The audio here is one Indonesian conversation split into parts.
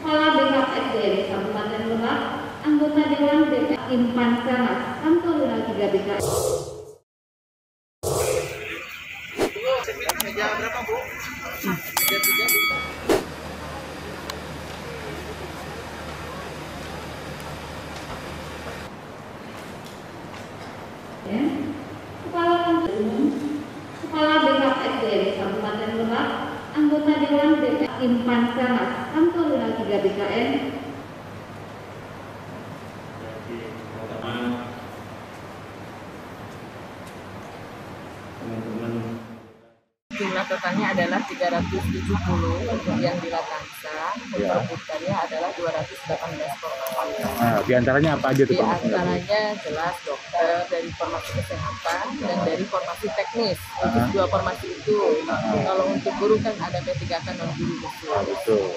Kepala BKPSDM Kabupaten Lebak, anggota Dewan DPR Impan Sana, Kantor Wilayah 3 BKS. Meja berapa bu? Kepala Umum, Kabupaten Lebak, anggota Dewan DPR Impan Wilayah 3 BKN, Jumlah totalnya adalah 370 untuk yang di Latansa, Ya. perebutannya adalah 218 formasi. Nah, di antaranya apa aja tuh Di antaranya jelas dokter dari formasi kesehatan dan dari formasi teknis. Untuk Ah. dua formasi itu, kalau untuk guru kan ada P3K non guru khusus. Betul.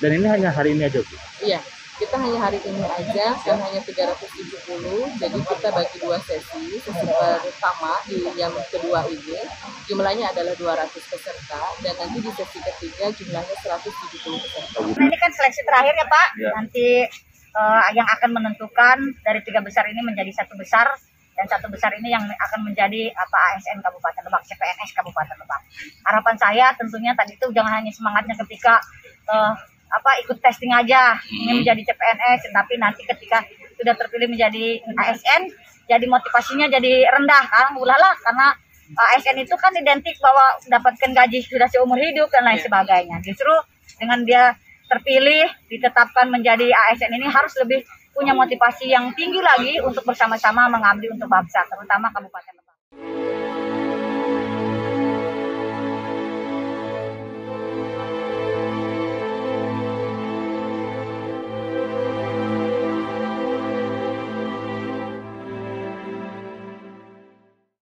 Dan ini hanya hari ini aja Bu? Iya, kita hanya hari ini aja dan hanya 370. Jadi kita bagi dua sesi. Sesi pertama di yang kedua ini jumlahnya adalah 200 peserta dan nanti di sesi ketiga jumlahnya 170 peserta. Nah, ini kan seleksi terakhir ya Pak. Ya. Nanti eh, yang akan menentukan dari tiga besar ini menjadi satu besar dan satu besar ini yang akan menjadi apa ASN Kabupaten Lebak, CPNS Kabupaten Lebak. Harapan saya tentunya tadi itu jangan hanya semangatnya ketika eh, apa ikut testing aja ini menjadi CPNS, tapi nanti ketika sudah terpilih menjadi ASN, jadi motivasinya jadi rendah kan, ulala karena ASN itu kan identik bahwa mendapatkan gaji sudah seumur hidup dan lain sebagainya. Justru dengan dia terpilih ditetapkan menjadi ASN ini harus lebih punya motivasi yang tinggi lagi untuk bersama-sama mengabdi untuk bangsa terutama Kabupaten.